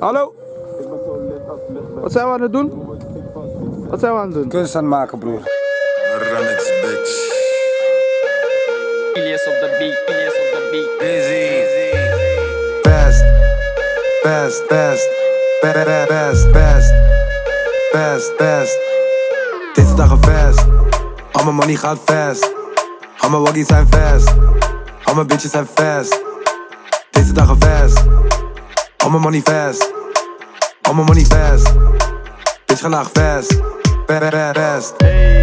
Hallo? Wat zijn we aan het doen? Wat zijn we aan het doen? Kunst aan het maken, broer. Ranix, bitch. Ilias op de beat, Ilias op de beat. Busy. best, best, best, best, best, best, best, best. Deze dag een fest, al mijn money gaat fast, al mijn waggies zijn fast, al mijn bitches zijn fast. Deze dag een fest, mijn money fast, al mijn money fast. Bitch vandaag fast, best, best.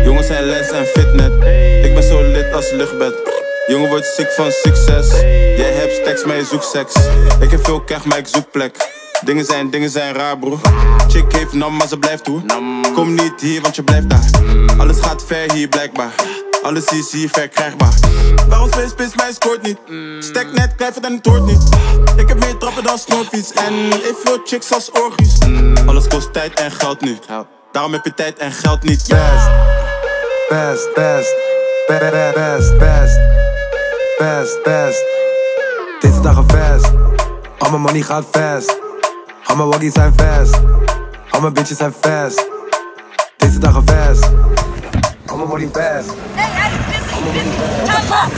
Jongens zijn les en fitnet. Ik ben zo lid als luchtbed. Jongen wordt ziek van succes. Jij hebt stacks, maar je zoekt seks. Ik heb veel keg, maar ik zoek plek. Dingen zijn, dingen zijn raar, broer. Chick heeft nam, maar ze blijft toe. Kom niet hier, want je blijft daar. Alles gaat ver hier, blijkbaar. Alles is hier verkrijgbaar. Waarom speel spits, mij scoort niet. Stek net, krijg het en het hoort niet. Ik heb meer trappen dan snorfiets. En evenveel chicks als orgies. Alles kost tijd en geld nu. Daarom heb je tijd en geld niet. best, best, best, best, best, best, best, best. Deze dag een fest, al mijn money gaat fast, al mijn waggies zijn fast, al mijn bitches zijn fast. Deze dag een fest, mijn money fast. Hey, is busy, busy. Tapa!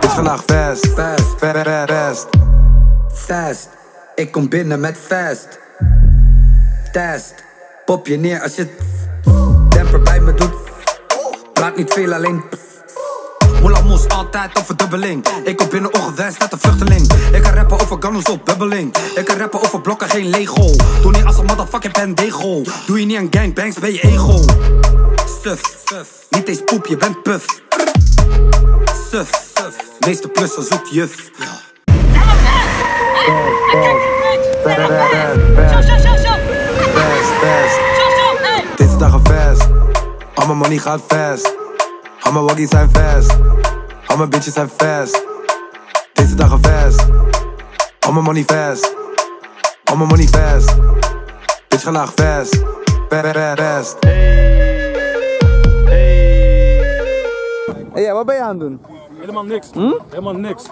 Bitch vandaag fast, fast, fast, fast. Fast, ik kom binnen met fast. Test, pop je neer als je temper bij me doet. Praat niet veel, alleen Altijd op verdubbeling. Ik kom binnen ongewenst net een vluchteling. Ik kan rappen over gunnels op bubbeling. Ik kan rappen over blokken, geen Lego. Doe niet als een motherfucking pendego. Doe je niet aan gangbangs, ben je ego. Suf, suf. Niet eens poep, je bent puff. Suf, suf. Meeste plussen zoekt juf. Hey. Deze dag een fest, al mijn money gaat fast, al mijn waggies zijn fast, al mijn bitches zijn fast. Deze dag een fest, al mijn money fast, al mijn money fast. Bitch vandaag fast, best, best. Hey, ja, wat ben je aan het doen? Helemaal niks. Helemaal niks.